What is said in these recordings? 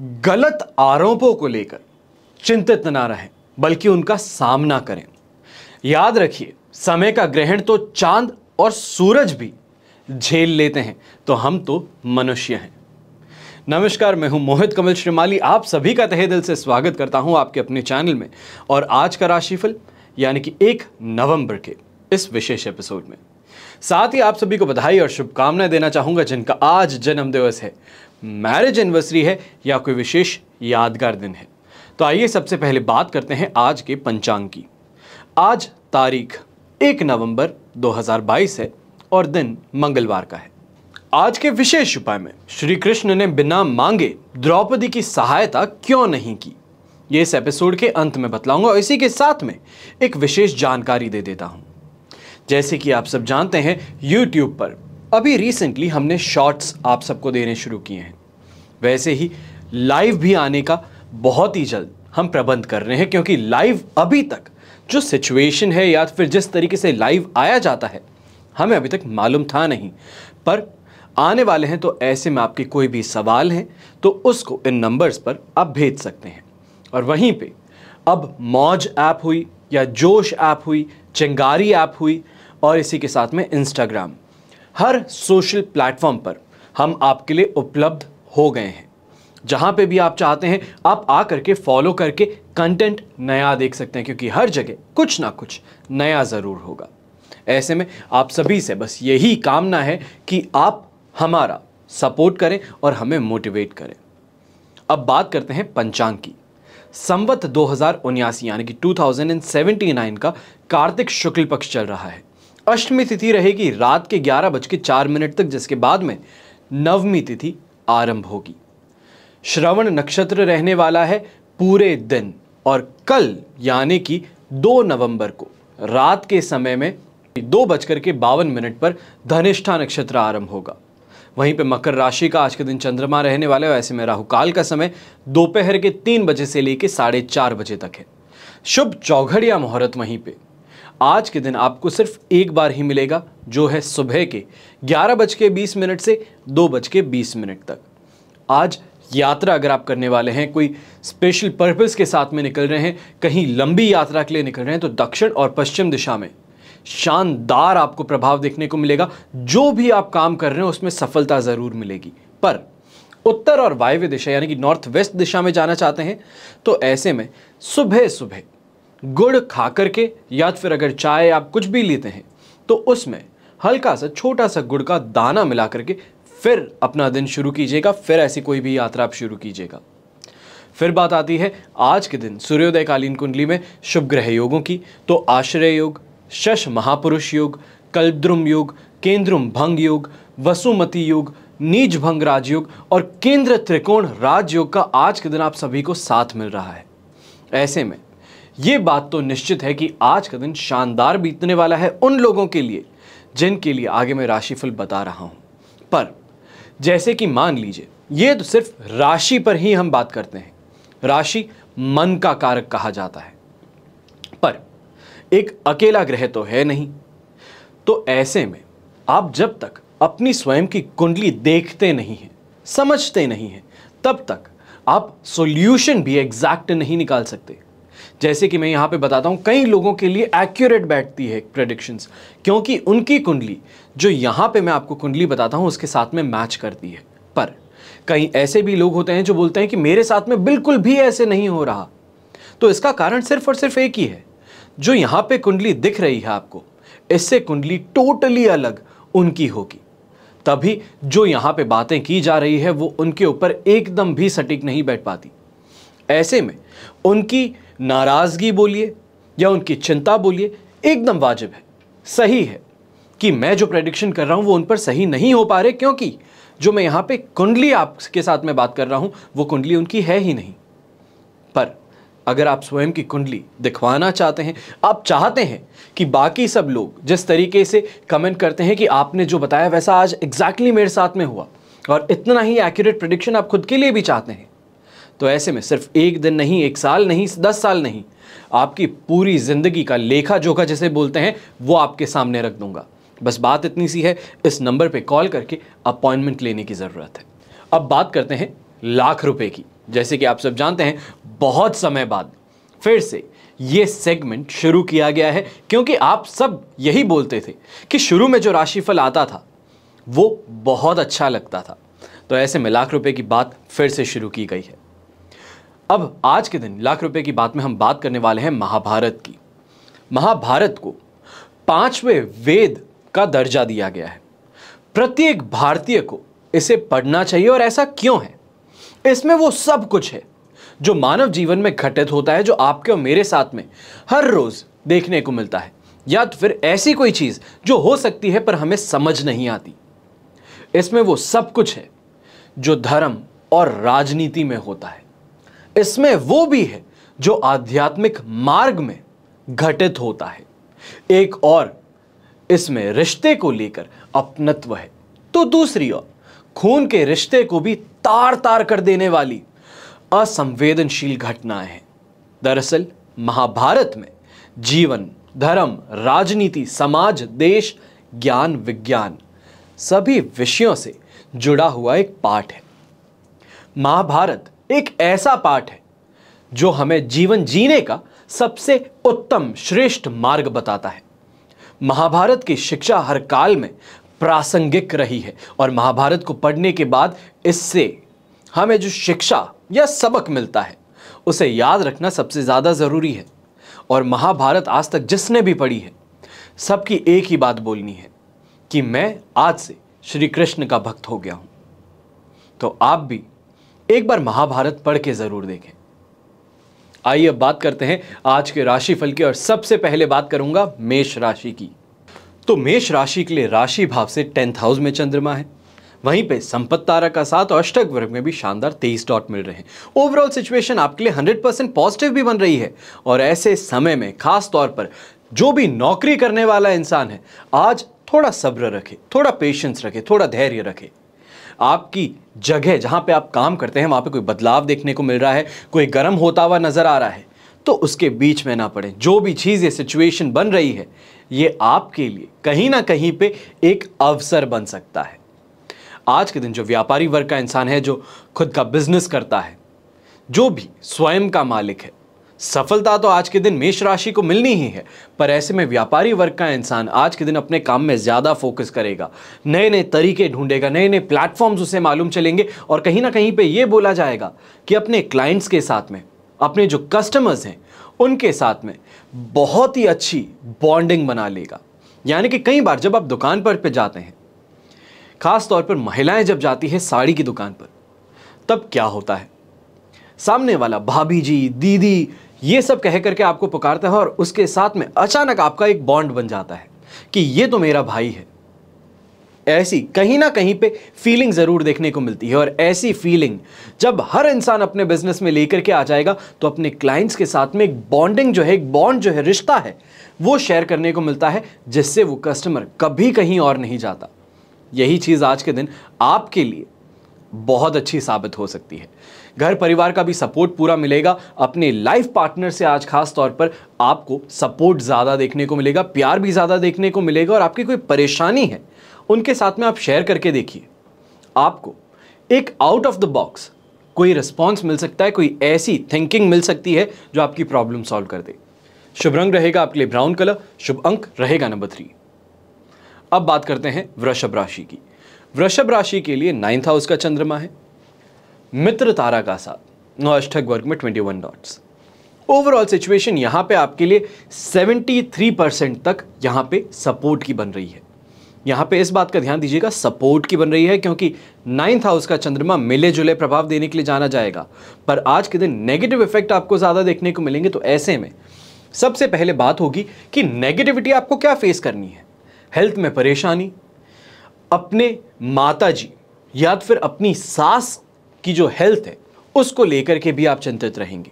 गलत आरोपों को लेकर चिंतित ना रहें, बल्कि उनका सामना करें। याद रखिए, समय का ग्रहण तो चाँद और सूरज भी झेल लेते हैं तो हम तो मनुष्य हैं। नमस्कार, मैं हूँ मोहित कमल श्रीमाली। आप सभी का तहे दिल से स्वागत करता हूँ आपके अपने चैनल में। और आज का राशिफल, यानी कि एक नवंबर के इस विशेष एपिसोड में। साथ ही आप सभी को बधाई और शुभकामनाएँ देना चाहूँगा, जिनका आज जन्मदिवस है। मैरिज एनिवर्सरी है या कोई विशेष यादगार दिन है। तो आइए सबसे पहले बात करते हैं आज के पंचांग की। आज तारीख एक नवंबर 2022 है और दिन मंगलवार का है। आज के विशेष उपाय में श्री कृष्ण ने बिना मांगे द्रौपदी की सहायता क्यों नहीं की? ये इस एपिसोड के अंत में बतलाऊँगा और इसी के साथ में एक विशेष जानकारी दे देता हूँ। जैसे कि आप सब जानते हैं यूट्यूब पर अभी रिसेंटली हमने शॉर्ट्स आप सबको देने शुरू किए हैं। वैसे ही लाइव भी आने का बहुत ही जल्द हम प्रबंध कर रहे हैं, क्योंकि लाइव अभी तक जो सिचुएशन है या फिर जिस तरीके से लाइव आया जाता है, हमें अभी तक मालूम था नहीं। पर आने वाले हैं तो ऐसे में आपके कोई भी सवाल हैं तो उसको इन नंबर्स पर आप भेज सकते हैं। और वहीं पे अब मौज ऐप हुई या जोश ऐप हुई, चिंगारी ऐप हुई, और इसी के साथ में इंस्टाग्राम हर सोशल प्लेटफॉर्म पर हम आपके लिए उपलब्ध हो गए हैं। जहाँ पे भी आप चाहते हैं, आप आ करके फॉलो करके कंटेंट नया देख सकते हैं, क्योंकि हर जगह कुछ ना कुछ नया ज़रूर होगा। ऐसे में आप सभी से बस यही कामना है कि आप हमारा सपोर्ट करें और हमें मोटिवेट करें। अब बात करते हैं पंचांग की। संवत दो यानी कि 2079 का कार्तिक शुक्ल पक्ष चल रहा है। अष्टमी तिथि रहेगी रात के ग्यारह बज के चार मिनट तक, जिसके बाद में नवमी तिथि आरंभ होगी। श्रवण नक्षत्र रहने वाला है पूरे दिन और कल, यानी कि दो नवंबर को। रात के समय में दो बजकर के बावन मिनट पर धनिष्ठा नक्षत्र आरंभ होगा। वहीं पे मकर राशि का आज के दिन चंद्रमा रहने वाले है ऐसे में राहु काल का समय दोपहर के तीन बजे से लेकर साढ़े चार बजे तक है। शुभ चौघड़िया मुहूर्त वहीं पे। आज के दिन आपको सिर्फ़ एक बार ही मिलेगा, जो है सुबह के ग्यारह बज के बीस मिनट से दो बज के बीस मिनट तक। आज यात्रा अगर आप करने वाले हैं, कोई स्पेशल पर्पस के साथ में निकल रहे हैं, कहीं लंबी यात्रा के लिए निकल रहे हैं तो दक्षिण और पश्चिम दिशा में शानदार आपको प्रभाव देखने को मिलेगा। जो भी आप काम कर रहे हैं, उसमें सफलता ज़रूर मिलेगी। पर उत्तर और वायव्य दिशा, यानी कि नॉर्थ वेस्ट दिशा में जाना चाहते हैं तो ऐसे में सुबह सुबह गुड़ खा करके, या फिर अगर चाय आप कुछ भी लेते हैं तो उसमें हल्का सा, छोटा सा गुड़ का दाना मिला करके फिर अपना दिन शुरू कीजिएगा, फिर ऐसी कोई भी यात्रा आप शुरू कीजिएगा। फिर बात आती है आज के दिन सूर्योदय कालीन कुंडली में शुभ ग्रह योगों की तो आश्रय योग, शश महापुरुष योग, कल्द्रुम योग, केंद्रुम भंग योग, वसुमती योग नीच भंग राजयोग और केंद्र त्रिकोण राजयोग का आज के दिन आप सभी को साथ मिल रहा है। ऐसे में ये बात तो निश्चित है कि आज का दिन शानदार बीतने वाला है उन लोगों के लिए, जिनके लिए आगे मैं राशिफल बता रहा हूँ। पर, जैसे कि मान लीजिए, ये तो सिर्फ़ राशि पर ही हम बात करते हैं। राशि मन का कारक कहा जाता है। पर, एक अकेला ग्रह तो है नहीं। तो ऐसे में, आप जब तक अपनी स्वयं की कुंडली देखते नहीं हैं, समझते नहीं हैं, तब तक आप सॉल्यूशन भी एग्जैक्ट नहीं निकाल सकते। जैसे कि मैं यहाँ पे बताता हूँ, कई लोगों के लिए एक्यूरेट बैठती है प्रेडिक्शंस क्योंकि उनकी कुंडली, जो यहाँ पे मैं आपको कुंडली बताता हूँ, उसके साथ में मैच करती है। पर, कई ऐसे भी लोग होते हैं जो बोलते हैं कि मेरे साथ में बिल्कुल भी ऐसे नहीं हो रहा। तो इसका कारण सिर्फ़ और सिर्फ़ एक ही है। जो यहाँ पे कुंडली दिख रही है आपको, इससे कुंडली टोटली अलग उनकी होगी। तभी जो यहाँ पे बातें की जा रही है, वो उनके ऊपर एकदम भी सटीक नहीं बैठ पाती। ऐसे में, उनकी नाराज़गी बोलिए या उनकी चिंता बोलिए, एकदम वाजिब है। सही है कि मैं जो प्रेडिक्शन कर रहा हूँ, वो उन पर सही नहीं हो पा रहे, क्योंकि जो मैं यहाँ पे कुंडली आपके साथ में बात कर रहा हूँ, वो कुंडली उनकी है ही नहीं। पर अगर आप स्वयं की कुंडली दिखवाना चाहते हैं, आप चाहते हैं कि बाकी सब लोग जिस तरीके से कमेंट करते हैं कि आपने जो बताया, वैसा आज एग्जैक्टली exactly मेरे साथ में हुआ, और इतना ही एक्यूरेट प्रडिक्शन आप खुद के लिए भी चाहते हैं तो ऐसे में सिर्फ़ एक दिन नहीं, एक साल नहीं, दस साल नहीं, आपकी पूरी ज़िंदगी का लेखा जोखा जिसे बोलते हैं, वो आपके सामने रख दूँगा। बस बात इतनी सी है, इस नंबर पे कॉल करके अपॉइंटमेंट लेने की ज़रूरत है। अब बात करते हैं लाख रुपए की। जैसे कि आप सब जानते हैं, बहुत समय बाद फिर से ये सेगमेंट शुरू किया गया है, क्योंकि आप सब यही बोलते थे कि शुरू में जो राशिफल आता था, वो बहुत अच्छा लगता था। तो ऐसे में लाख रुपए की बात फिर से शुरू की गई है। अब आज के दिन लाख रुपए की बात में हम बात करने वाले हैं महाभारत की। महाभारत को पाँचवें वेद का दर्जा दिया गया है। प्रत्येक भारतीय को इसे पढ़ना चाहिए और ऐसा क्यों है? इसमें वो सब कुछ है जो मानव जीवन में घटित होता है, जो आपके और मेरे साथ में हर रोज देखने को मिलता है। या तो फिर ऐसी कोई चीज़ जो हो सकती है पर हमें समझ नहीं आती। इसमें वो सब कुछ है जो धर्म और राजनीति में होता है। इसमें वो भी है जो आध्यात्मिक मार्ग में घटित होता है। एक और, इसमें रिश्ते को लेकर अपनत्व है। तो दूसरी ओर, खून के रिश्ते को भी तार तार कर देने वाली असंवेदनशील घटनाएँ हैं। दरअसल, महाभारत में जीवन, धर्म, राजनीति, समाज, देश, ज्ञान, विज्ञान, सभी विषयों से जुड़ा हुआ एक पाठ है। महाभारत एक ऐसा पाठ है जो हमें जीवन जीने का सबसे उत्तम श्रेष्ठ मार्ग बताता है। महाभारत की शिक्षा हर काल में प्रासंगिक रही है और महाभारत को पढ़ने के बाद इससे हमें जो शिक्षा या सबक मिलता है, उसे याद रखना सबसे ज़्यादा ज़रूरी है। और महाभारत आज तक जिसने भी पढ़ी है, सबकी एक ही बात बोलनी है कि मैं आज से श्री कृष्ण का भक्त हो गया हूँ। तो आप भी एक बार महाभारत पढ़ के ज़रूर देखें। आइए अब बात करते हैं आज के राशिफल की और सबसे पहले बात करूँगा मेष राशि की। तो मेष राशि के लिए राशि भाव से टेंथ हाउस में चंद्रमा है। वहीं पे संपत्त तारा का साथ और अष्टक वर्ग में भी शानदार तेईस डॉट मिल रहे हैं। ओवरऑल सिचुएशन आपके लिए हंड्रेड परसेंट पॉजिटिव भी बन रही है। और ऐसे समय में खास तौर पर जो भी नौकरी करने वाला इंसान है, आज थोड़ा सब्र रखे, थोड़ा पेशेंस रखे, थोड़ा धैर्य रखे। आपकी जगह जहाँ पे आप काम करते हैं, वहाँ पे कोई बदलाव देखने को मिल रहा है, कोई गर्म होता हुआ नज़र आ रहा है तो उसके बीच में ना पड़े। जो भी चीज़ ये सिचुएशन बन रही है, ये आपके लिए कहीं ना कहीं पे एक अवसर बन सकता है। आज के दिन जो व्यापारी वर्ग का इंसान है, जो खुद का बिज़नेस करता है, जो भी स्वयं का मालिक है सफलता तो आज के दिन मेष राशि को मिलनी ही है, पर ऐसे में व्यापारी वर्ग का इंसान आज के दिन अपने काम में ज़्यादा फोकस करेगा। नए नए तरीके ढूंढेगा नए नए प्लेटफॉर्म्स उसे मालूम चलेंगे और कहीं ना कहीं पे ये बोला जाएगा कि अपने क्लाइंट्स के साथ में, अपने जो कस्टमर्स हैं, उनके साथ में बहुत ही अच्छी बॉन्डिंग बना लेगा। यानी कि कई बार जब आप दुकान पर पे जाते हैं खास तौर पर महिलाएँ जब जाती है साड़ी की दुकान पर, तब क्या होता है? सामने वाला, भाभी जी, दीदी ये सब कह करके आपको पुकारता है और उसके साथ में अचानक आपका एक बॉन्ड बन जाता है कि ये तो मेरा भाई है। ऐसी कहीं ना कहीं पे फीलिंग ज़रूर देखने को मिलती है और ऐसी फीलिंग जब हर इंसान अपने बिज़नेस में लेकर के आ जाएगा तो अपने क्लाइंट्स के साथ में एक बॉन्डिंग जो है, एक बॉन्ड जो है, रिश्ता है, वो शेयर करने को मिलता है, जिससे वो कस्टमर कभी कहीं और नहीं जाता। यही चीज़ आज के दिन आपके लिए बहुत अच्छी साबित हो सकती है। घर परिवार का भी सपोर्ट पूरा मिलेगा। अपने लाइफ पार्टनर से आज खास तौर पर आपको सपोर्ट ज़्यादा देखने को मिलेगा, प्यार भी ज़्यादा देखने को मिलेगा और आपकी कोई परेशानी है, उनके साथ में आप शेयर करके देखिए। आपको एक आउट ऑफ़ द बॉक्स कोई रिस्पॉन्स मिल सकता है, कोई ऐसी थिंकिंग मिल सकती है जो आपकी प्रॉब्लम सॉल्व कर दे। शुभ रंग रहेगा आपके लिए ब्राउन कलर शुभ अंक रहेगा नंबर थ्री अब बात करते हैं वृषभ राशि की। वृषभ राशि के लिए नाइन्थ हाउस का चंद्रमा है। मित्र तारा का साथ। नौ अष्टक वर्ग में twenty one dots overall situation यहाँ पे आपके लिए 73 परसेंट तक यहाँ पे सपोर्ट की बन रही है। यहाँ पे इस बात का ध्यान दीजिएगा सपोर्ट की बन रही है क्योंकि नाइन्थ हाउस का चंद्रमा मिले जुले प्रभाव देने के लिए जाना जाएगा। पर आज के दिन नेगेटिव इफ़ेक्ट आपको ज़्यादा देखने को मिलेंगे तो ऐसे में सबसे पहले बात होगी कि नेगेटिविटी आपको क्या फेस करनी है। हेल्थ में परेशानी, अपने माता जी या फिर अपनी सास की जो हेल्थ है, उसको लेकर के भी आप चिंतित रहेंगे।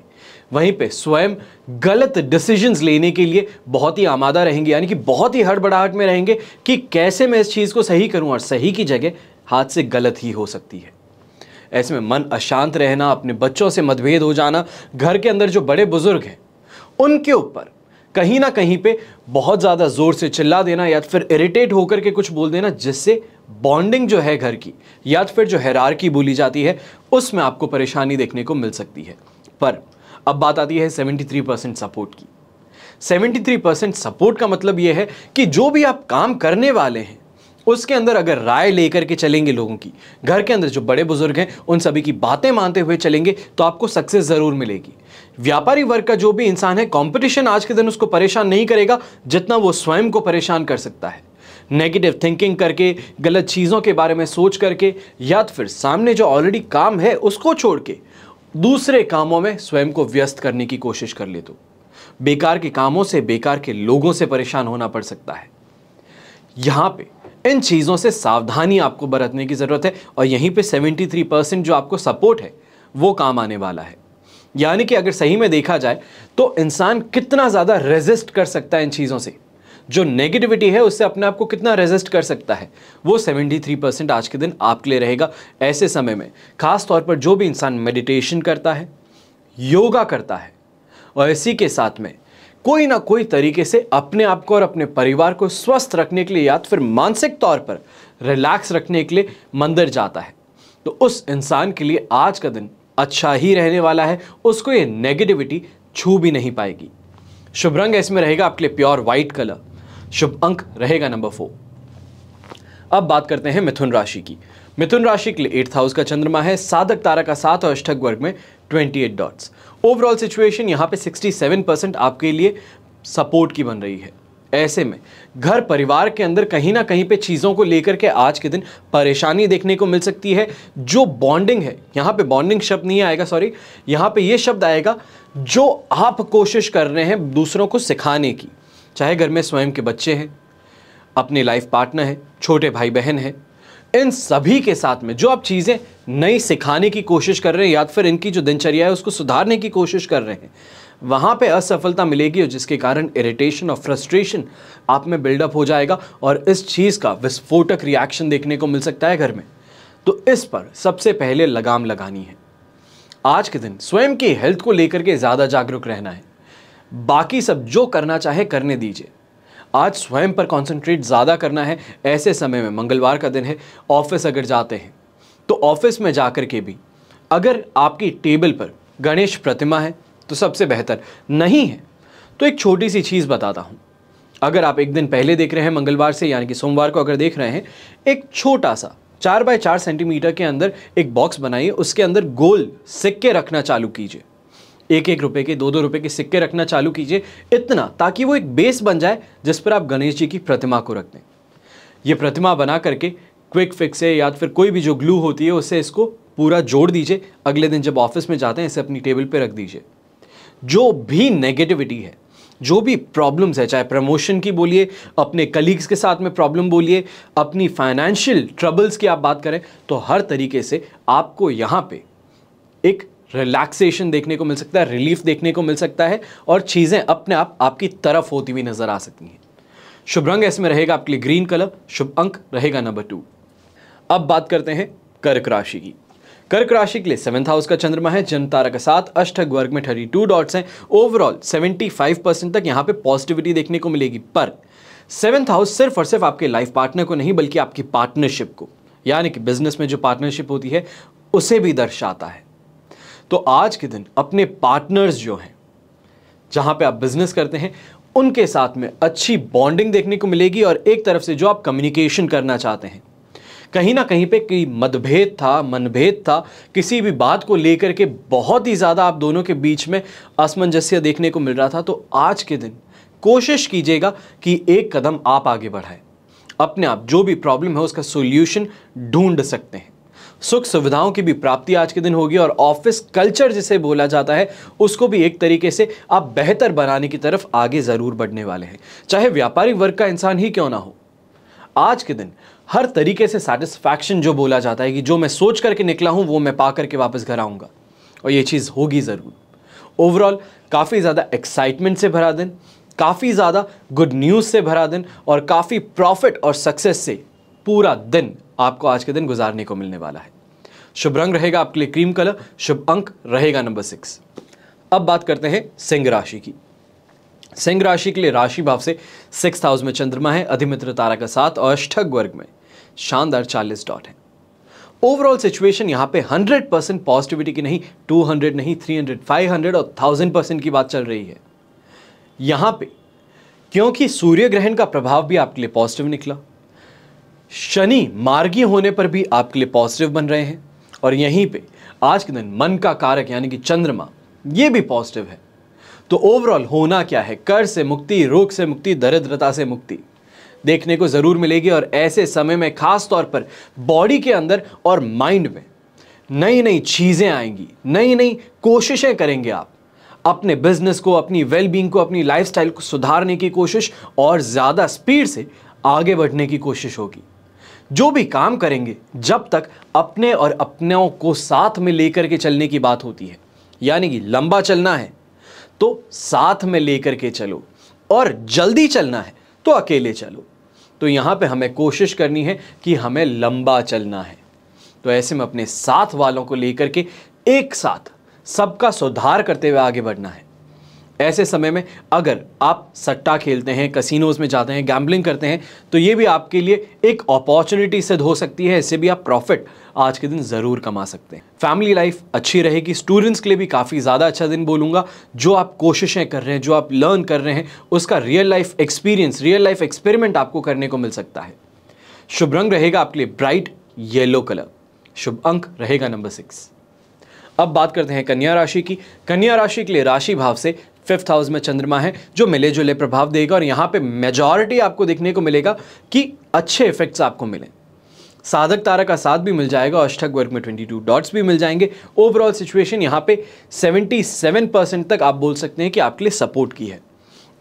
वहीं पे स्वयं गलत डिसीजंस लेने के लिए बहुत ही आमादा रहेंगे, यानी कि बहुत ही हड़बड़ाहट में रहेंगे कि कैसे मैं इस चीज़ को सही करूँ और सही की जगह हाथ से गलत ही हो सकती है। ऐसे में मन अशांत रहना, अपने बच्चों से मतभेद हो जाना, घर के अंदर जो बड़े बुज़ुर्ग हैं, उनके ऊपर कहीं ना कहीं पे बहुत ज़्यादा ज़ोर से चिल्ला देना या फिर इरिटेट होकर के कुछ बोल देना, जिससे बॉन्डिंग जो है घर की, या तो फिर जो हैरारकी बोली जाती है, उसमें आपको परेशानी देखने को मिल सकती है। पर, अब बात आती है 73 परसेंट सपोर्ट की। 73 परसेंट सपोर्ट का मतलब यह है कि जो भी आप काम करने वाले हैं, उसके अंदर अगर राय लेकर के चलेंगे लोगों की, घर के अंदर जो बड़े बुज़ुर्ग हैं, उन सभी की बातें मानते हुए चलेंगे तो आपको सक्सेस ज़रूर मिलेगी। व्यापारी वर्ग का जो भी इंसान है कंपटीशन आज के दिन उसको परेशान नहीं करेगा, जितना वो स्वयं को परेशान कर सकता है। नेगेटिव थिंकिंग करके, गलत चीज़ों के बारे में सोच करके, या तो फिर सामने जो ऑलरेडी काम है उसको छोड़ के, दूसरे कामों में स्वयं को व्यस्त करने की कोशिश कर ले तो। बेकार के कामों से बेकार के लोगों से परेशान होना पड़ सकता है। यहाँ पे, इन चीज़ों से सावधानी आपको बरतने की ज़रूरत है, और यहीं पे 73 परसेंट जो आपको सपोर्ट है, वो काम आने वाला है। यानी कि अगर सही में देखा जाए तो इंसान कितना ज़्यादा रेजिस्ट कर सकता है इन चीज़ों से। जो नेगेटिविटी है, उससे अपने आप को कितना रेजिस्ट कर सकता है? वो 73 परसेंट आज के दिन आपके लिए रहेगा ऐसे समय में। खास तौर पर जो भी इंसान मेडिटेशन करता है योगा करता है, और इसी के साथ में कोई ना कोई तरीके से अपने आप को और अपने परिवार को स्वस्थ रखने के लिए या तो फिर मानसिक तौर पर रिलैक्स रखने के लिए मंदिर जाता है। तो उस इंसान के लिए आज का दिन अच्छा ही रहने वाला है, उसको ये नेगेटिविटी छू भी नहीं पाएगी। शुभ रंग इसमें रहेगा आपके लिए प्योर व्हाइट कलर शुभ अंक रहेगा नंबर फोर। अब बात करते हैं मिथुन राशि की। मिथुन राशि के लिए एट्थ हाउस का चंद्रमा है, साधक तारा का सात और अष्टक वर्ग में 28 डॉट्स। ओवरऑल सिचुएशन यहाँ पे 67 परसेंट आपके लिए सपोर्ट की बन रही है। ऐसे में घर परिवार के अंदर कहीं ना कहीं पे चीज़ों को लेकर के आज के दिन परेशानी देखने को मिल सकती है। जो बॉन्डिंग है, यहाँ पे बॉन्डिंग शब्द नहीं आएगा सॉरी यहाँ पे ये शब्द आएगा, जो आप कोशिश कर रहे हैं दूसरों को सिखाने की। चाहे घर में स्वयं के बच्चे हैं, अपने लाइफ पार्टनर हैं, छोटे भाई बहन हैं, इन सभी के साथ में जो आप चीज़ें नई सिखाने की कोशिश कर रहे हैं या फिर इनकी जो दिनचर्या है उसको सुधारने की कोशिश कर रहे हैं, वहाँ पे असफलता मिलेगी और जिसके कारण इरिटेशन और फ्रस्ट्रेशन आप में बिल्डअप हो जाएगा और इस चीज़ का विस्फोटक रिएक्शन देखने को मिल सकता है घर में। तो इस पर सबसे पहले लगाम लगानी है। आज के दिन स्वयं की हेल्थ को लेकर के ज़्यादा जागरूक रहना है। बाकी सब जो करना चाहे करने दीजिए। आज स्वयं पर कंसंट्रेट ज़्यादा करना है, ऐसे समय में मंगलवार का दिन है ऑफ़िस अगर जाते हैं तो ऑफ़िस में जाकर के भी अगर आपकी टेबल पर गणेश प्रतिमा है तो सबसे बेहतर। नहीं है तो एक छोटी सी चीज़ बताता हूँ। अगर आप एक दिन पहले देख रहे हैं मंगलवार से, यानी कि सोमवार को अगर देख रहे हैं, एक छोटा सा चार बाय चार सेंटीमीटर के अंदर एक बॉक्स बनाइए, उसके अंदर गोल सिक्के रखना चालू कीजिए। एक एक रुपए के दो दो रुपए के सिक्के रखना चालू कीजिए इतना, ताकि वो एक बेस बन जाए जिस पर आप गणेश जी की प्रतिमा को रख दें ये प्रतिमा बना करके क्विक फिक्स है या फिर कोई भी जो ग्लू होती है उससे इसको पूरा जोड़ दीजिए। अगले दिन जब ऑफ़िस में जाते हैं, इसे अपनी टेबल पर रख दीजिए। जो भी नेगेटिविटी है, जो भी प्रॉब्लम्स है, चाहे प्रमोशन की बोलिए, अपने कलीग्स के साथ में प्रॉब्लम बोलिए, अपनी फाइनेंशियल ट्रबल्स की आप बात करें तो हर तरीके से आपको यहाँ पे एक रिलैक्सेशन देखने को मिल सकता है रिलीफ देखने को मिल सकता है और चीज़ें अपने आप, आपकी तरफ़ होती हुई नज़र आ सकती हैं। शुभ रंग इसमें रहेगा आपके लिए ग्रीन कलर शुभ अंक रहेगा नंबर टू अब बात करते हैं कर्क राशि की। कर्क राशि के लिए सेवंथ हाउस का चंद्रमा है जन्म तारा का साथ अष्टक वर्ग में थर्टी टू डॉट्स हैं। ओवरऑल सेवेंटी फाइव परसेंट तक यहाँ पे पॉजिटिविटी देखने को मिलेगी, पर सेवंथ हाउस सिर्फ़ और सिर्फ़ आपके लाइफ पार्टनर को नहीं, बल्कि आपकी पार्टनरशिप को। यानी कि बिज़नेस में जो पार्टनरशिप होती है, उसे भी दर्शाता है। तो आज के दिन अपने पार्टनर्स जो हैं, जहाँ पे आप बिज़नेस करते हैं, उनके साथ में अच्छी बॉन्डिंग देखने को मिलेगी और एक तरफ़ से जो आप कम्युनिकेशन करना चाहते हैं। कहीं ना कहीं पे कोई मतभेद था, मनभेद था, किसी भी बात को लेकर के बहुत ही ज़्यादा आप दोनों के बीच में असमंजस्य देखने को मिल रहा था तो आज के दिन कोशिश कीजिएगा कि एक कदम आप आगे बढ़ाएँ। अपने आप जो भी प्रॉब्लम है, उसका सोल्यूशन ढूंढ सकते हैं। सुख सुविधाओं की भी प्राप्ति आज के दिन होगी और ऑफ़िस कल्चर जिसे बोला जाता है, उसको भी एक तरीके से आप बेहतर बनाने की तरफ़ आगे ज़रूर बढ़ने वाले हैं। चाहे व्यापारिक वर्ग का इंसान ही क्यों ना हो। आज के दिन हर तरीके से सेटिस्फैक्शन जो बोला जाता है कि जो मैं सोच करके निकला हूँ, वो मैं पा करके वापस घर आऊँगा। और ये चीज़ होगी ज़रूर। ओवरऑल काफ़ी ज़्यादा एक्साइटमेंट से भरा दिन, काफ़ी ज़्यादा गुड न्यूज़ से भरा दिन और काफ़ी प्रॉफिट और सक्सेस से पूरा दिन आपको आज के दिन गुजारने को मिलने वाला है। शुभ रंग रहेगा आपके लिए क्रीम कलर, शुभ अंक रहेगा नंबर सिक्स। अब बात करते हैं सिंह राशि की। सिंह राशि के लिए राशि भाव से सिक्स हाउस में चंद्रमा है, अधिमित्र तारा का साथ और अष्टक वर्ग में। शानदार 40 डॉट है। ओवरऑल सिचुएशन यहाँ पे 100 परसेंट पॉजिटिविटी की नहीं 200 नहीं 300 500 और 1000 परसेंट की बात चल रही है। यहाँ पे, क्योंकि सूर्य ग्रहण का प्रभाव भी आपके लिए पॉजिटिव निकला। शनि मार्गी होने पर भी आपके लिए पॉजिटिव बन रहे हैं। और यहीं पे आज के दिन मन का कारक यानी कि चंद्रमा, ये भी पॉजिटिव है। तो ओवरऑल होना क्या है? कर से मुक्ति, रोग से मुक्ति, दरिद्रता से मुक्ति देखने को ज़रूर मिलेगी। और ऐसे समय में खास तौर पर बॉडी के अंदर और माइंड में नई नई चीज़ें आएँगी। नई नई कोशिशें करेंगे आप। अपने बिज़नेस को, अपनी वेलबींग को, अपनी लाइफस्टाइल को सुधारने की कोशिश और ज़्यादा स्पीड से आगे बढ़ने की कोशिश होगी। जो भी काम करेंगे, जब तक अपने और अपनों को साथ में लेकर के चलने की बात होती है, यानी कि लंबा चलना है तो साथ में लेकर के चलो और जल्दी चलना है तो अकेले चलो। तो यहाँ पे हमें कोशिश करनी है कि हमें लंबा चलना है। तो ऐसे में अपने साथ वालों को लेकर के एक साथ सबका सुधार करते हुए आगे बढ़ना है। ऐसे समय में अगर आप सट्टा खेलते हैं कसिनोज में जाते हैं गैम्बलिंग करते हैं तो ये भी आपके लिए एक अपॉर्चुनिटी सिद्ध हो सकती है। इससे भी आप प्रॉफिट आज के दिन ज़रूर कमा सकते हैं। फैमिली लाइफ अच्छी रहेगी। स्टूडेंट्स के लिए भी काफ़ी ज़्यादा अच्छा दिन बोलूँगा। जो आप कोशिशें कर रहे हैं, जो आप लर्न कर रहे हैं, उसका real life experience real life experiment आपको करने को मिल सकता है। शुभ रंग रहेगा आपके लिए ब्राइट येलो कलर शुभ अंक रहेगा नंबर सिक्स अब बात करते हैं कन्या राशि की। कन्या राशि के लिए राशि भाव से फिफ्थ हाउस में चंद्रमा है, जो मिले जुले प्रभाव देगा और यहाँ पे मेजॉरिटी आपको देखने को मिलेगा कि अच्छे इफेक्ट्स आपको मिले। साधक तारा का साथ भी मिल जाएगा, अष्टक वर्ग में 22 डॉट्स भी मिल जाएँगे। ओवरऑल सिचुएशन यहाँ पे 77 परसेंट तक आप बोल सकते हैं कि आपके लिए सपोर्ट की है।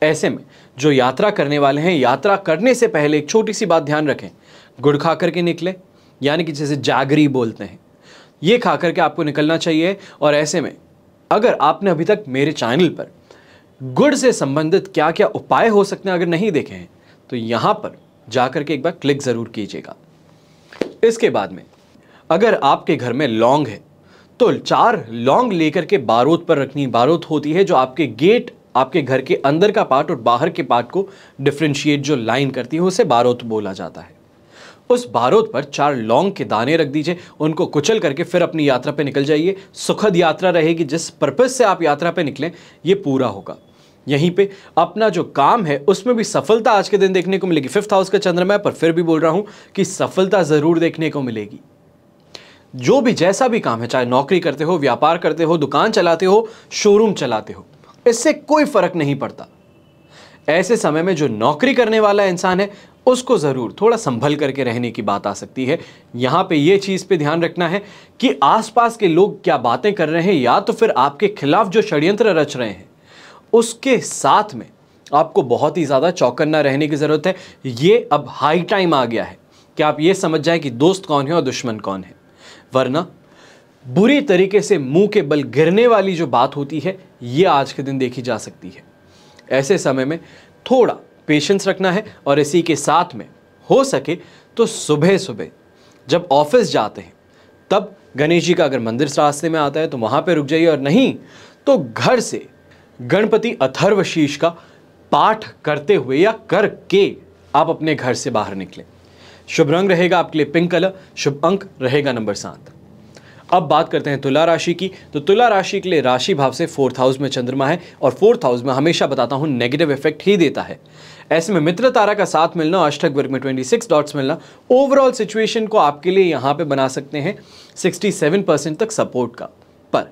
ऐसे में जो यात्रा करने वाले हैं, यात्रा करने से पहले एक छोटी सी बात ध्यान रखें। गुड़ खा करके निकले, यानी कि जैसे जागरी बोलते हैं। ये खा करके आपको निकलना चाहिए और ऐसे में अगर आपने अभी तक मेरे चैनल पर गुड़ से संबंधित क्या क्या उपाय हो सकते हैं अगर नहीं देखे हैं तो यहाँ पर जाकर के एक बार क्लिक ज़रूर कीजिएगा। इसके बाद में, अगर आपके घर में लौंग है तो चार लौंग लेकर के बारूद पर रखनी, बारूद होती है जो आपके गेट आपके घर के अंदर का पार्ट और बाहर के पार्ट को डिफ्रेंशिएट जो लाइन करती है, उसे बारूद बोला जाता है। उस बारूद पर चार लौंग के दाने रख दीजिए, उनको कुचल करके फिर अपनी यात्रा पे निकल जाइए। सुखद यात्रा रहेगी, जिस पर्पज से आप यात्रा पे निकलें, ये पूरा होगा। यहीं पे अपना जो काम है, उसमें भी सफलता आज के दिन देखने को मिलेगी। फिफ्थ हाउस का चंद्रमा पर फिर भी बोल रहा हूँ कि सफलता ज़रूर देखने को मिलेगी। जो भी, जैसा भी काम है, चाहे नौकरी करते हो, व्यापार करते हो, दुकान चलाते हो शोरूम चलाते हो, इससे कोई फ़र्क नहीं पड़ता। ऐसे समय में जो नौकरी करने वाला इंसान है, उसको ज़रूर थोड़ा संभल करके रहने की बात आ सकती है। यहाँ पे ये चीज़ पे ध्यान रखना है कि आसपास के लोग क्या बातें कर रहे हैं, या तो फिर आपके खिलाफ जो षड्यंत्र रच रहे हैं उसके साथ में आपको बहुत ही ज़्यादा चौकन्ना रहने की ज़रूरत है। ये अब हाई टाइम आ गया है कि आप ये समझ जाए कि दोस्त कौन है और दुश्मन कौन है। वरना बुरी तरीके से मुँह के बल गिरने वाली जो बात होती है, ये आज के दिन देखी जा सकती है। ऐसे समय में थोड़ा पेशेंस रखना है और इसी के साथ में हो सके तो सुबह सुबह जब ऑफ़िस जाते हैं, तब गणेश जी का अगर मंदिर रास्ते में आता है तो वहाँ पे रुक जाइए और नहीं तो घर से गणपति अथर्वशीष का पाठ करते हुए या करके आप अपने घर से बाहर निकले। शुभ रंग रहेगा आपके लिए पिंक कलर, शुभ अंक रहेगा नंबर सात। अब बात करते हैं तुला राशि की। तो तुला राशि के लिए राशि भाव से फोर्थ हाउस में चंद्रमा है और फोर्थ हाउस में हमेशा बताता हूँ नेगेटिव इफ़ेक्ट ही देता है। ऐसे में मित्र तारा का साथ मिलना, अष्टक वर्ग में 26 डॉट्स मिलना ओवरऑल सिचुएशन को आपके लिए यहाँ पे बना सकते हैं 67 परसेंट तक सपोर्ट का। पर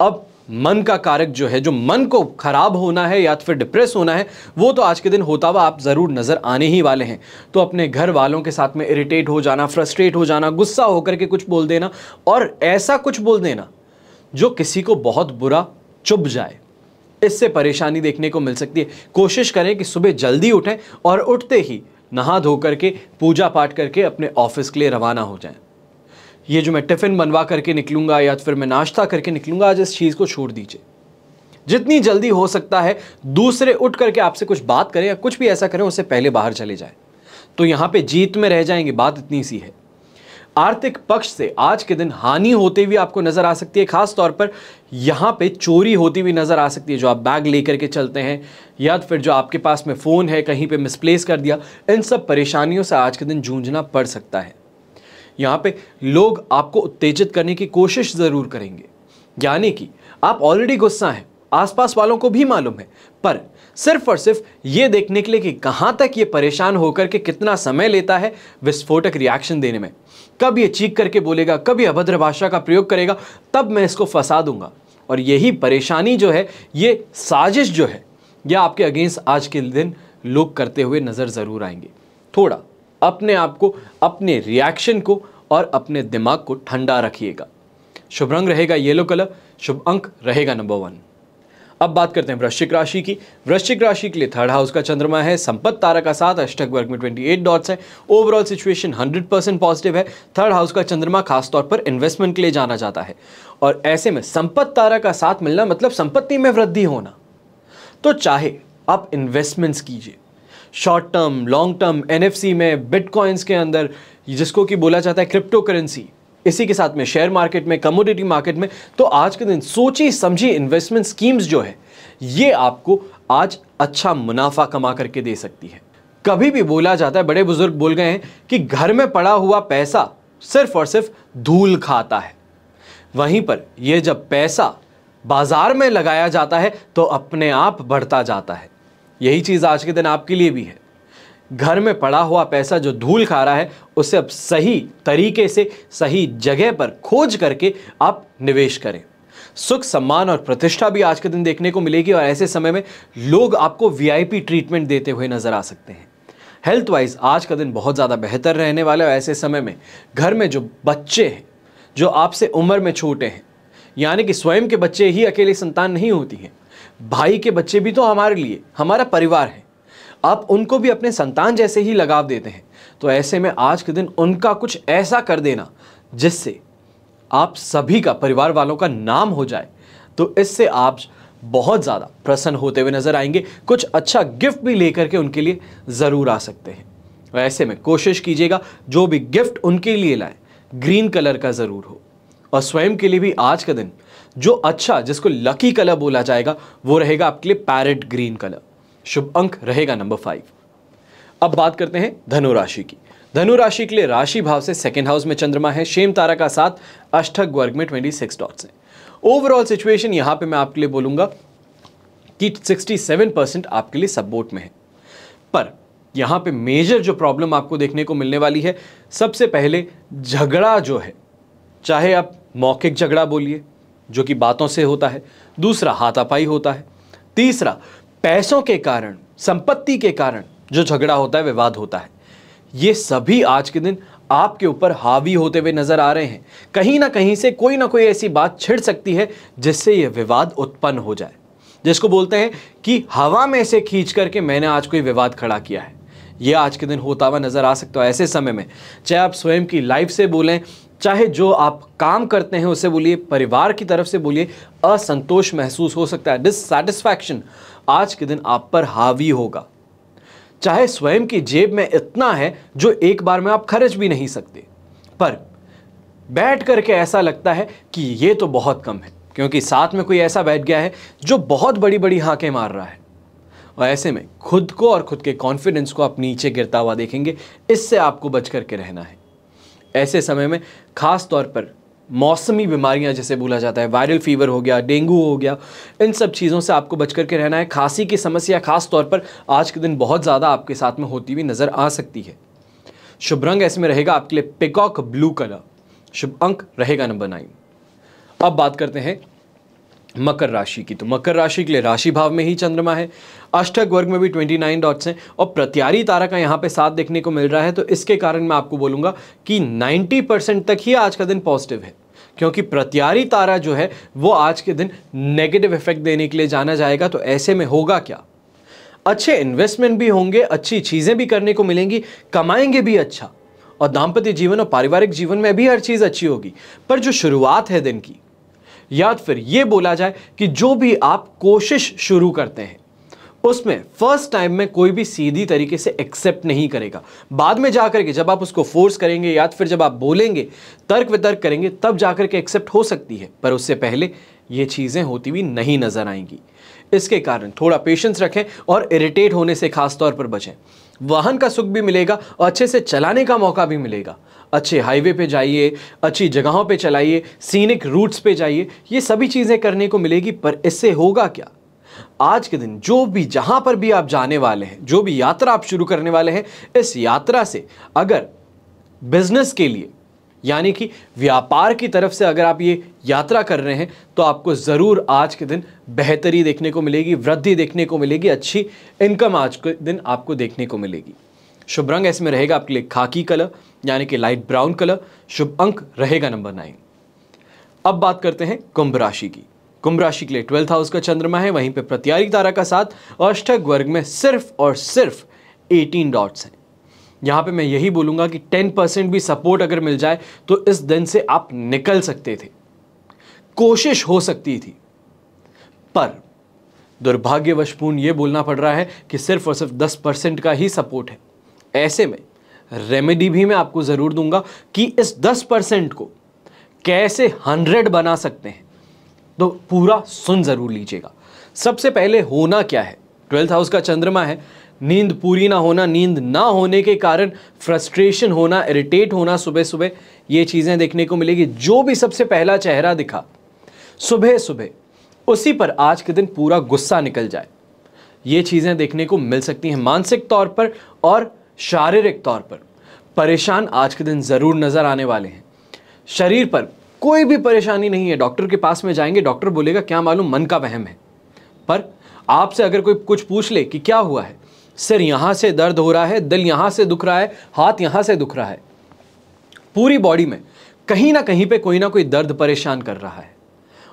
अब मन का कारक जो है, जो मन को खराब होना है या फिर डिप्रेस होना है, वो तो आज के दिन होता हुआ आप ज़रूर नज़र आने ही वाले हैं। तो अपने घर वालों के साथ में इरिटेट हो जाना फ्रस्ट्रेट हो जाना, गुस्सा होकर के कुछ बोल देना और ऐसा कुछ बोल देना जो किसी को बहुत बुरा चुभ जाए। इससे परेशानी देखने को मिल सकती है। कोशिश करें कि सुबह जल्दी उठें और उठते ही नहा धो करके पूजा पाठ करके अपने ऑफ़िस के लिए रवाना हो जाएँ। ये जो मैं टिफ़िन बनवा करके निकलूँगा या फिर मैं नाश्ता करके निकलूँगा, आज इस चीज़ को छोड़ दीजिए। जितनी जल्दी हो सकता है, दूसरे उठ करके आपसे कुछ बात करें या कुछ भी ऐसा करें, उससे पहले बाहर चले जाए। तो यहाँ पे जीत में रह जाएँगे, बात इतनी सी है। आर्थिक पक्ष से आज के दिन हानि होते हुए आपको नज़र आ सकती है, खास तौर पर यहाँ पे चोरी होती हुई नज़र आ सकती है, जो आप बैग लेकर के चलते हैं, या फिर जो आपके पास में फ़ोन है, कहीं पे मिसप्लेस कर दिया, इन सब परेशानियों से आज के दिन जूझना पड़ सकता है। यहाँ पे लोग आपको उत्तेजित करने की कोशिश ज़रूर करेंगे। यानी कि आप ऑलरेडी गुस्सा हैं, आसपास वालों को भी मालूम है, पर सिर्फ़ और सिर्फ़ ये देखने के लिए कि कहाँ तक ये परेशान होकर के कितना समय लेता है विस्फोटक रिएक्शन देने में। कब ये चीख करके बोलेगा, कब ये अभद्र भाषा का प्रयोग करेगा, तब मैं इसको फंसा दूँगा। और यही परेशानी जो है, ये साजिश जो है यह आपके अगेंस्ट आज के दिन लोग करते हुए नज़र ज़रूर आएँगे। थोड़ा अपने आप को, अपने रिएक्शन को और अपने दिमाग को ठंडा रखिएगा। शुभ रंग रहेगा येलो कलर शुभ अंक रहेगा नंबर वन अब बात करते हैं वृश्चिक राशि की। वृश्चिक राशि के लिए थर्ड हाउस का चंद्रमा है, संपत्त तारा का साथ, अष्टक वर्ग में 28 डॉट्स है। ओवरऑल सिचुएशन 100 परसेंट पॉजिटिव है। थर्ड हाउस का चंद्रमा खासतौर पर इन्वेस्टमेंट के लिए जाना जाता है। और ऐसे में संपत्त तारा का साथ मिलना मतलब संपत्ति में वृद्धि होना। तो चाहे आप इन्वेस्टमेंट्स कीजिए short term long term NFC में बिटकॉइंस के अंदर, जिसको कि बोला जाता है क्रिप्टो करेंसी इसी के साथ में शेयर मार्केट में कमोडिटी मार्केट में तो आज के दिन सोची समझी इन्वेस्टमेंट स्कीम्स जो है, ये आपको आज अच्छा मुनाफा कमा करके दे सकती है। कभी भी बोला जाता है, बड़े बुज़ुर्ग बोल गए हैं कि घर में पड़ा हुआ पैसा सिर्फ़ और सिर्फ़ धूल खाता है। वहीं पर यह जब पैसा बाज़ार में लगाया जाता है तो अपने आप बढ़ता जाता है। यही चीज़ आज के दिन आपके लिए भी है। घर में पड़ा हुआ पैसा जो धूल खा रहा है, उसे अब सही तरीके से, सही जगह पर खोज करके आप निवेश करें। सुख, सम्मान और प्रतिष्ठा भी आज के दिन देखने को मिलेगी और ऐसे समय में लोग आपको वीआईपी ट्रीटमेंट देते हुए नज़र आ सकते हैं। हेल्थ वाइज आज का दिन बहुत ज़्यादा बेहतर रहने वाला है ऐसे समय में घर में जो बच्चे हैं, जो आपसे उम्र में छोटे हैं, यानी कि स्वयं के बच्चे ही अकेले संतान नहीं होती हैं भाई के बच्चे भी तो हमारे लिए, हमारा परिवार है। आप उनको भी अपने संतान जैसे ही लगाव देते हैं तो ऐसे में आज के दिन उनका कुछ ऐसा कर देना, जिससे आप सभी का परिवार वालों का नाम हो जाए। तो इससे आप बहुत ज़्यादा प्रसन्न होते हुए नज़र आएँगे, कुछ अच्छा गिफ्ट भी लेकर के उनके लिए ज़रूर आ सकते हैं। तो ऐसे में कोशिश कीजिएगा, जो भी गिफ्ट उनके लिए लाए, ग्रीन कलर का ज़रूर हो। और स्वयं के लिए भी आज का दिन जो अच्छा जिसको लकी कलर बोला जाएगा, वो रहेगा आपके लिए पैरेट ग्रीन कलर शुभ अंक रहेगा नंबर फाइव अब बात करते हैं धनु राशि की. धनु राशि के लिए राशि भाव से सेकेंड हाउस में चंद्रमा है शेम तारा का साथ अष्टक वर्ग में 26 डॉट्स है. ओवरऑल सिचुएशन यहाँ पे मैं आपके लिए बोलूँगा कि 67 परसेंट आपके लिए सपोर्ट में है. पर यहाँ पे मेजर जो प्रॉब्लम आपको देखने को मिलने वाली है, सबसे पहले झगड़ा जो है, चाहे आप मौखिक झगड़ा बोलिए जो कि बातों से होता है। दूसरा, हाथापाई होता है। तीसरा, पैसों के कारण, संपत्ति के कारण जो झगड़ा होता है, विवाद होता है। ये सभी आज के दिन आपके ऊपर हावी होते हुए नज़र आ रहे हैं। कहीं ना कहीं से कोई ना कोई ऐसी बात छिड़ सकती है जिससे यह विवाद उत्पन्न हो जाए। जिसको बोलते हैं कि हवा में से खींच करके मैंने आज कोई विवाद खड़ा किया है। यह आज के दिन होता हुआ नज़र आ सकता है ऐसे समय में। चाहे आप स्वयं की लाइफ से बोलें चाहे जो आप काम करते हैं, उसे बोलिए, परिवार की तरफ़ से बोलिए, असंतोष महसूस हो सकता है डिससेटिस्फैक्शन आज के दिन आप पर हावी होगा। चाहे स्वयं की जेब में इतना है, जो एक बार में आप खर्च भी नहीं सकते। पर बैठ करके ऐसा लगता है कि ये तो बहुत कम है, क्योंकि साथ में कोई ऐसा बैठ गया है, जो बहुत बड़ी बड़ी हाकें मार रहा है। और ऐसे में खुद को और खुद के कॉन्फिडेंस को आप नीचे गिरता हुआ देखेंगे, इससे आपको बच करके रहना है। ऐसे समय में खास तौर पर मौसमी बीमारियाँ जैसे बोला जाता है वायरल फीवर हो गया, डेंगू हो गया, इन सब चीज़ों से आपको बच करके रहना है। खांसी की समस्या खास तौर पर आज के दिन बहुत ज़्यादा आपके साथ में होती हुई नज़र आ सकती है। शुभ रंग ऐसे में रहेगा आपके लिए पिकॉक ब्लू कलर शुभ अंक रहेगा नंबर नाइन अब बात करते हैं मकर राशि की। तो मकर राशि के लिए राशि भाव में ही चंद्रमा है। अष्टक वर्ग में भी 29 डॉट्स हैं और प्रत्यारी तारा का यहाँ पे साथ देखने को मिल रहा है तो इसके कारण मैं आपको बोलूँगा कि 90 परसेंट तक ही आज का दिन पॉजिटिव है, क्योंकि प्रत्यारी तारा जो है, वो आज के दिन नेगेटिव इफ़ेक्ट देने के लिए जाना जाएगा तो ऐसे में होगा क्या? अच्छे इन्वेस्टमेंट भी होंगे, अच्छी चीज़ें भी करने को मिलेंगी, कमाएँगे भी अच्छा और दाम्पत्य जीवन और पारिवारिक जीवन में भी हर चीज़ अच्छी होगी। पर जो शुरुआत है दिन की, या फिर ये बोला जाए कि जो भी आप कोशिश शुरू करते हैं उसमें फ़र्स्ट टाइम में कोई भी सीधी तरीके से एक्सेप्ट नहीं करेगा। बाद में जाकर के जब आप उसको फोर्स करेंगे या फिर जब आप बोलेंगे, तर्क वितर्क करेंगे, तब जाकर के एक्सेप्ट हो सकती है। पर उससे पहले ये चीज़ें होती हुई नहीं नज़र आएँगी। इसके कारण थोड़ा पेशेंस रखें और इरिटेट होने से खास तौर पर बचें। वाहन का सुख भी मिलेगा और अच्छे से चलाने का मौका भी मिलेगा। अच्छे हाईवे पे जाइए, अच्छी जगहों पे चलाइए सीनिक रूट्स पे जाइए, ये सभी चीज़ें करने को मिलेगी, पर इससे होगा क्या? आज के दिन जो भी जहाँ पर भी आप जाने वाले हैं, जो भी यात्रा आप शुरू करने वाले हैं, इस यात्रा से अगर बिज़नेस के लिए, यानी कि व्यापार की तरफ़ से अगर आप ये यात्रा कर रहे हैं तो आपको ज़रूर आज के दिन बेहतरी देखने को मिलेगी, वृद्धि देखने को मिलेगी, अच्छी इनकम आज के दिन आपको देखने को मिलेगी। शुभ रंग इसमें रहेगा आपके लिए खाकी कलर, यानी कि लाइट ब्राउन कलर। शुभ अंक रहेगा नंबर नाइन अब बात करते हैं कुंभ राशि की। कुंभ राशि के लिए ट्वेल्थ हाउस का चंद्रमा है, वहीं पे प्रत्यारी तारा का साथ अष्टक वर्ग में सिर्फ़ और सिर्फ़ 18 डॉट्स हैं। यहाँ पे मैं यही बोलूँगा कि 10 परसेंट भी सपोर्ट अगर मिल जाए तो इस दिन से आप निकल सकते थे। कोशिश हो सकती थी, पर दुर्भाग्यवशपूर्ण यह बोलना पड़ रहा है कि सिर्फ़ और सिर्फ़ 10 परसेंट का ही सपोर्ट है। ऐसे में रेमेडी भी मैं आपको ज़रूर दूँगा कि इस 10 परसेंट को कैसे 100 बना सकते हैं। तो पूरा सुन ज़रूर लीजिएगा। सबसे पहले होना क्या है? ट्वेल्थ हाउस का चंद्रमा है। नींद पूरी ना होना, नींद ना होने के कारण फ्रस्ट्रेशन होना, इरिटेट होना सुबह सुबह ये चीज़ें देखने को मिलेगी। जो भी सबसे पहला चेहरा दिखा सुबह सुबह उसी पर आज के दिन पूरा गुस्सा निकल जाए। ये चीज़ें देखने को मिल सकती हैं मानसिक तौर पर और शारीरिक तौर पर। परेशान आज के दिन ज़रूर नज़र आने वाले हैं। शरीर पर कोई भी परेशानी नहीं है। डॉक्टर के पास में जाएँगे, डॉक्टर बोलेगा, क्या मालूम, मन का वहम है। पर आपसे अगर कोई कुछ पूछ ले कि क्या हुआ है, सिर यहाँ से दर्द हो रहा है, दिल यहाँ से दुख रहा है, हाथ यहाँ से दुख रहा है, पूरी बॉडी में कहीं ना कहीं पे कोई ना कोई दर्द परेशान कर रहा है।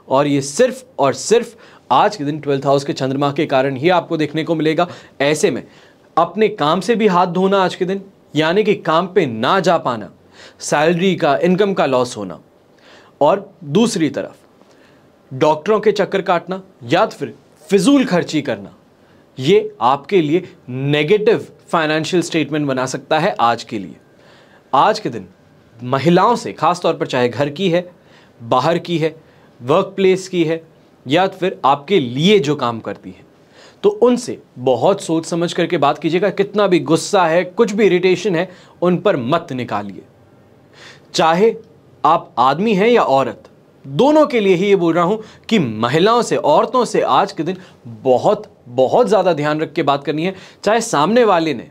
और ये सिर्फ़ और सिर्फ़ आज के दिन ट्वेल्थ हाउस के चंद्रमा के कारण ही आपको देखने को मिलेगा। ऐसे में अपने काम से भी हाथ धोना आज के दिन, यानी कि काम पे ना जा पाना, सैलरी का, इनकम का लॉस होना और दूसरी तरफ़, डॉक्टरों के चक्कर काटना या तो फिर फिजूल खर्ची करना, ये आपके लिए नेगेटिव फाइनेंशियल स्टेटमेंट बना सकता है आज के लिए। आज के दिन महिलाओं से खास तौर पर चाहे घर की है, बाहर की है वर्क प्लेस की है, या फिर आपके लिए जो काम करती है तो उनसे बहुत सोच समझ करके बात कीजिएगा, कितना भी गुस्सा है, कुछ भी इरिटेशन है, उन पर मत निकालिए। चाहे आप आदमी हैं या औरत? दोनों के लिए ही ये बोल रहा हूँ कि महिलाओं से, औरतों से आज के दिन बहुत बहुत ज़्यादा ध्यान रख के बात करनी है। चाहे सामने वाले ने,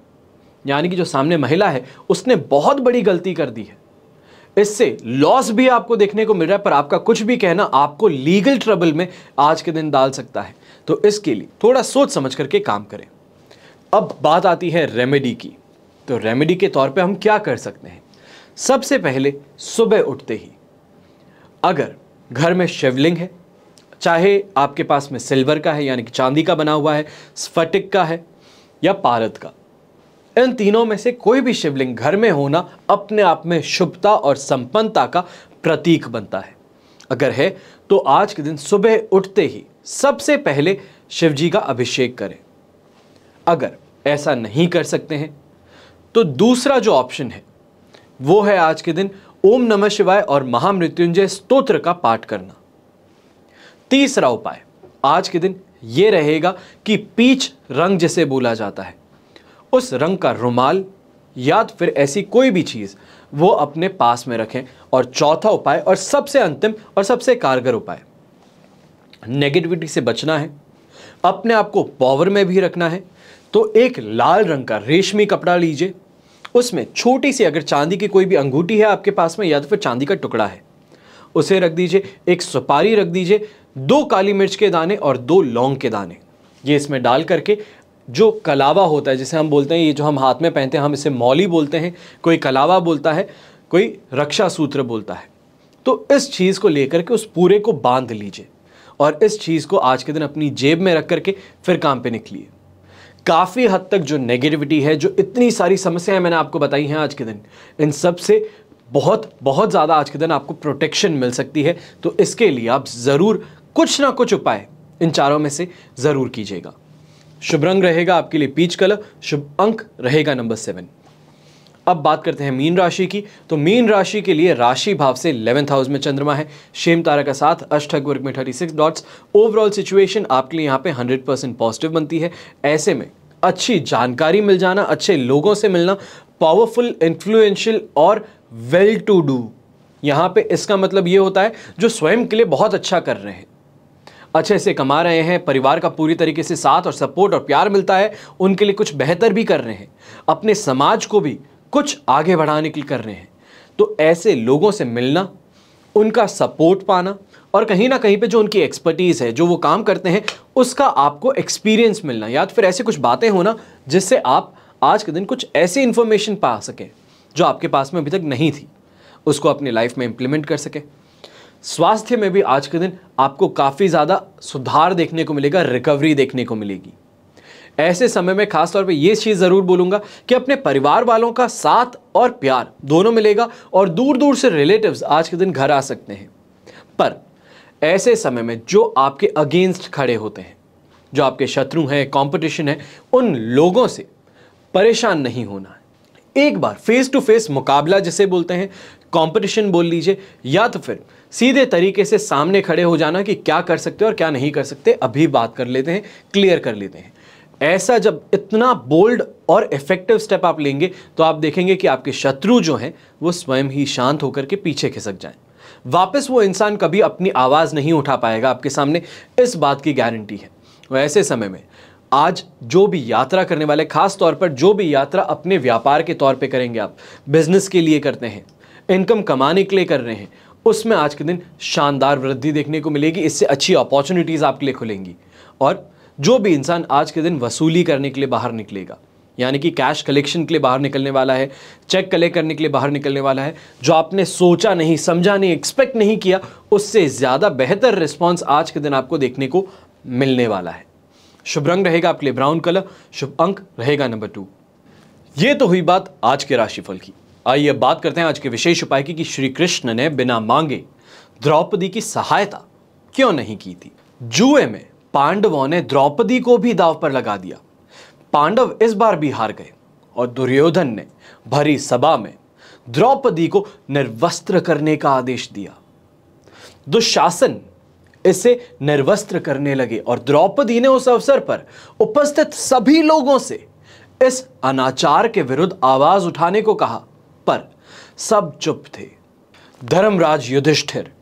यानी कि जो सामने महिला है, उसने बहुत बड़ी गलती कर दी है। इससे लॉस भी आपको देखने को मिल रहा है, पर आपका कुछ भी कहना आपको लीगल ट्रबल में आज के दिन डाल सकता है। तो इसके लिए थोड़ा सोच समझ करके काम करें। अब बात आती है रेमेडी की। तो रेमेडी के तौर पे हम क्या कर सकते हैं? सबसे पहले सुबह उठते ही, अगर घर में शिवलिंग है, चाहे आपके पास में सिल्वर का है, यानी कि चांदी का बना हुआ है, स्फटिक का है, या पारद का, इन तीनों में से कोई भी शिवलिंग घर में होना अपने आप में शुभता और संपन्नता का प्रतीक बनता है। अगर है तो आज के दिन सुबह उठते ही सबसे पहले शिव जी का अभिषेक करें। अगर ऐसा नहीं कर सकते हैं तो दूसरा जो ऑप्शन है वो है आज के दिन ओम नमः शिवाय और महामृत्युंजय स्तोत्र का पाठ करना। तीसरा उपाय, आज के दिन यह रहेगा कि पीच रंग जिसे बोला जाता है, उस रंग का रुमाल या तो फिर ऐसी कोई भी चीज़ वो अपने पास में रखें। और चौथा उपाय और सबसे अंतिम और सबसे कारगर उपाय नेगेटिविटी से बचना है, अपने आप को पावर में भी रखना है। तो एक लाल रंग का रेशमी कपड़ा लीजिए उसमें छोटी सी अगर चांदी की कोई भी अंगूठी है आपके पास में, या तो फिर चांदी का टुकड़ा है। उसे रख दीजिए, एक सुपारी रख दीजिए, दो काली मिर्च के दाने और दो लौंग के दाने। ये इसमें डाल करके जो कलावा होता है, जिसे हम बोलते हैं, ये जो हम हाथ में पहनते हैं, हम इसे मौली बोलते हैं। कोई कलावा बोलता है, कोई रक्षा सूत्र बोलता है। तो इस चीज़ को लेकर के उस पूरे को बाँध लीजिए और इस चीज़ को आज के दिन अपनी जेब में रख करके फिर काम पे निकलिए। काफ़ी हद तक जो नेगेटिविटी है, जो इतनी सारी समस्याएँ मैंने आपको बताई हैं आज के दिन, इन सबसे बहुत बहुत ज़्यादा आज के दिन आपको प्रोटेक्शन मिल सकती है। तो इसके लिए आप ज़रूर कुछ ना कुछ उपाय इन चारों में से ज़रूर कीजिएगा। शुभ रंग रहेगा आपके लिए पीच कलर शुभ अंक रहेगा नंबर सेवन अब बात करते हैं मीन राशि की। तो मीन राशि के लिए राशि भाव से इलेवेंथ हाउस में चंद्रमा है। शेम तारा का साथ अष्टक वर्ग में thirty six dots overall situation आपके लिए यहाँ पे हंड्रेड परसेंट पॉजिटिव बनती है। ऐसे में अच्छी जानकारी मिल जाना, अच्छे लोगों से मिलना पावरफुल इन्फ्लुएंशियल और वेल टू डू यहाँ पे इसका मतलब ये होता है, जो स्वयं के लिए बहुत अच्छा कर रहे हैं। अच्छे से कमा रहे हैं, परिवार का पूरी तरीके से साथ और सपोर्ट और प्यार मिलता है, उनके लिए कुछ बेहतर भी कर रहे हैं। अपने समाज को भी कुछ आगे बढ़ाने के लिए कर रहे हैं। तो ऐसे लोगों से मिलना, उनका सपोर्ट पाना और कहीं ना कहीं पे जो उनकी एक्सपर्टीज़ है, जो वो काम करते हैं, उसका आपको एक्सपीरियंस मिलना। या तो फिर ऐसी कुछ बातें होना जिससे आप आज के दिन कुछ ऐसी इन्फॉर्मेशन पा सकें, जो आपके पास में अभी तक नहीं थी। उसको अपनी लाइफ में इम्प्लीमेंट कर सकें। स्वास्थ्य में भी आज के दिन आपको काफ़ी ज़्यादा सुधार देखने को मिलेगा रिकवरी देखने को मिलेगी। ऐसे समय में खासतौर पे ये चीज़ ज़रूर बोलूँगा कि अपने परिवार वालों का साथ और प्यार दोनों मिलेगा और दूर दूर से रिलेटिव्स आज के दिन घर आ सकते हैं। पर ऐसे समय में जो आपके अगेंस्ट खड़े होते हैं, जो आपके शत्रु हैं कंपटीशन है, उन लोगों से परेशान नहीं होना है। एक बार फेस टू फेस मुकाबला जिसे बोलते हैं कंपटीशन बोल लीजिए, या तो फिर सीधे तरीके से सामने खड़े हो जाना कि क्या कर सकते हो और क्या नहीं कर सकते, अभी बात कर लेते हैं क्लियर कर लेते हैं। ऐसा जब इतना बोल्ड और इफ़ेक्टिव स्टेप आप लेंगे तो आप देखेंगे कि आपके शत्रु जो हैं, वो स्वयं ही शांत होकर के पीछे खिसक जाएँ। वापस वो इंसान कभी अपनी आवाज़ नहीं उठा पाएगा। आपके सामने इस बात की गारंटी है। वो ऐसे समय में आज जो भी यात्रा करने वाले, खास तौर पर जो भी यात्रा अपने व्यापार के तौर पे करेंगे आप बिज़नेस के लिए करते हैं इनकम कमाने के लिए कर रहे हैं, उसमें आज के दिन शानदार वृद्धि देखने को मिलेगी, इससे अच्छी अपॉर्चुनिटीज़ आपके लिए खुलेंगी। और जो भी इंसान आज के दिन वसूली करने के लिए बाहर निकलेगा यानी कि कैश कलेक्शन के लिए बाहर निकलने वाला है चेक कलेक्ट करने के लिए बाहर निकलने वाला है। जो आपने सोचा नहीं, समझा नहीं एक्सपेक्ट नहीं किया, उससे ज़्यादा बेहतर रिस्पॉन्स आज के दिन आपको देखने को मिलने वाला है। शुभ रंग रहेगा आपके लिए ब्राउन कलर शुभ अंक रहेगा नंबर टू ये तो हुई बात आज के राशिफल की। आइए बात करते हैं आज के विशेष उपाय की कि श्री कृष्ण ने बिना मांगे द्रौपदी की सहायता क्यों नहीं की थी? जुए में पांडवों ने द्रौपदी को भी दाव पर लगा दिया। पांडव इस बार भी हार गए और दुर्योधन ने भरी सभा में द्रौपदी को निर्वस्त्र करने का आदेश दिया। दुशासन इसे निर्वस्त्र करने लगे और द्रौपदी ने उस अवसर पर उपस्थित सभी लोगों से इस अनाचार के विरुद्ध आवाज़ उठाने को कहा, पर सब चुप थे। धर्मराज युधिष्ठिर,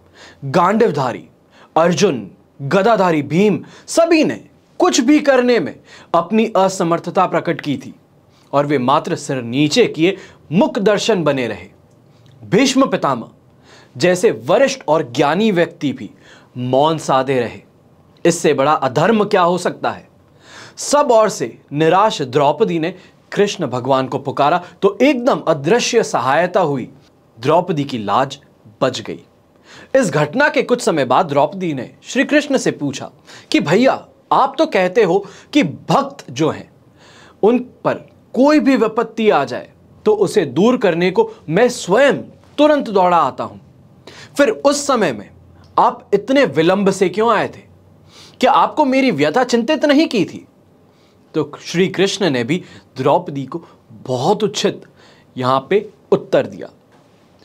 गांडिवधारी, अर्जुन, गदाधारी भीम, सभी ने कुछ भी करने में अपनी असमर्थता प्रकट की थी और वे मात्र सिर नीचे किए मुख दर्शन बने रहे। भीष्म पितामह, जैसे वरिष्ठ और ज्ञानी व्यक्ति भी मौन साधे रहे। इससे बड़ा अधर्म क्या हो सकता है? सब ओर से निराश द्रौपदी ने कृष्ण भगवान को पुकारा तो एकदम अदृश्य सहायता हुई। द्रौपदी की लाज बच गई। इस घटना के कुछ समय बाद द्रौपदी ने श्री कृष्ण से पूछा कि भैया आप तो कहते हो कि भक्त जो हैं, उन पर कोई भी विपत्ति आ जाए तो उसे दूर करने को मैं स्वयं तुरंत दौड़ा आता हूँ। फिर उस समय में आप इतने विलंब से क्यों आए थे? क्या आपको मेरी व्यथा चिंतित नहीं की थी? तो श्री कृष्ण ने भी द्रौपदी को बहुत उच्छित यहाँ पे उत्तर दिया।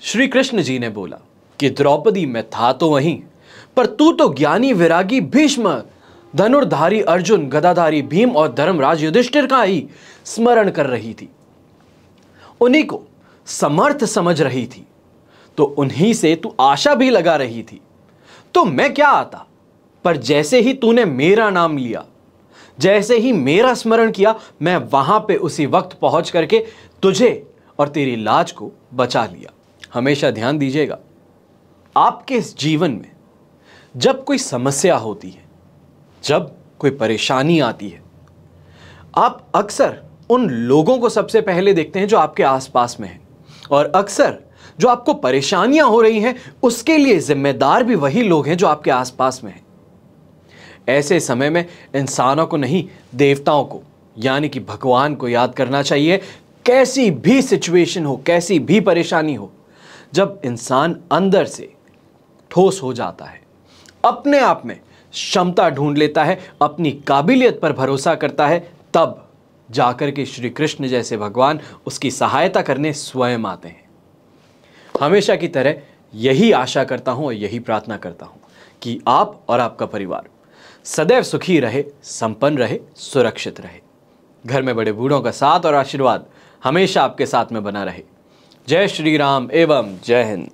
श्री कृष्ण जी ने बोला कि द्रौपदी, में था तो वहीं, पर तू तो ज्ञानी विरागी भीष्म धनुर्धारी अर्जुन, गदाधारी भीम और धर्मराज युधिष्ठिर का ही स्मरण कर रही थी। उन्हीं को समर्थ समझ रही थी। तो उन्हीं से तू आशा भी लगा रही थी। तो मैं क्या आता? पर जैसे ही तूने मेरा नाम लिया, जैसे ही मेरा स्मरण किया, मैं वहाँ पे उसी वक्त पहुँच करके तुझे और तेरी लाज को बचा लिया। हमेशा ध्यान दीजिएगा, आपके इस जीवन में जब कोई समस्या होती है जब कोई परेशानी आती है, आप अक्सर उन लोगों को सबसे पहले देखते हैं जो आपके आसपास में हैं। और अक्सर जो आपको परेशानियाँ हो रही हैं, उसके लिए जिम्मेदार भी वही लोग हैं जो आपके आसपास में हैं। ऐसे समय में इंसानों को नहीं, देवताओं को, यानी कि भगवान को याद करना चाहिए, कैसी भी सिचुएशन हो, कैसी भी परेशानी हो, जब इंसान अंदर से ठोस हो जाता है, अपने आप में क्षमता ढूंढ लेता है, अपनी काबिलियत पर भरोसा करता है, तब जाकर के श्री कृष्ण जैसे भगवान उसकी सहायता करने स्वयं आते हैं। हमेशा की तरह यही आशा करता हूँ और यही प्रार्थना करता हूँ कि आप और आपका परिवार सदैव सुखी रहे, संपन्न रहे, सुरक्षित रहे। घर में बड़े बूढ़ों का साथ और आशीर्वाद हमेशा आपके साथ में बना रहे। जय श्री राम एवं जय हिंद।